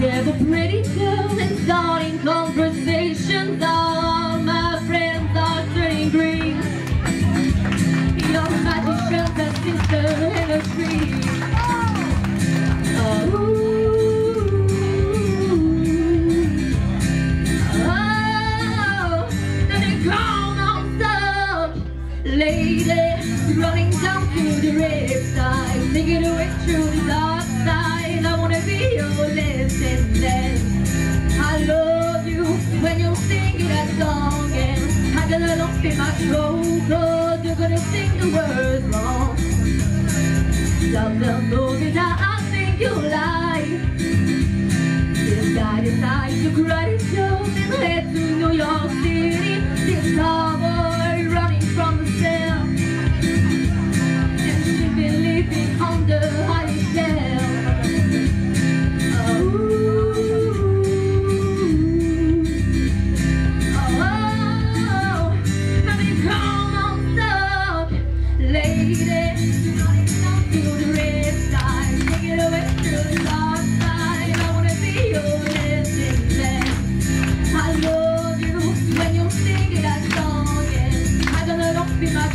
Yeah, the pretty girl is starting conversations All my friends are turning green You know, my difference, a sister and a tree Oh, ooh. lady running down to the riverside, making her way through the dark side. I wanna be I don't feel my soul Cause you're gonna sing the words wrong Love, love, love,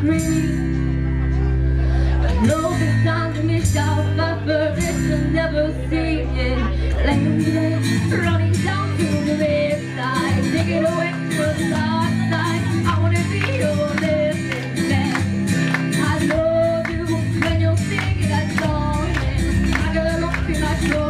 free. I know the signs I missed out, my purpose to never see it. Lady, running down to the riverside, take it away to the dark side. I wanna be your living man. I love you when you're singing that song, and I got a look in my soul.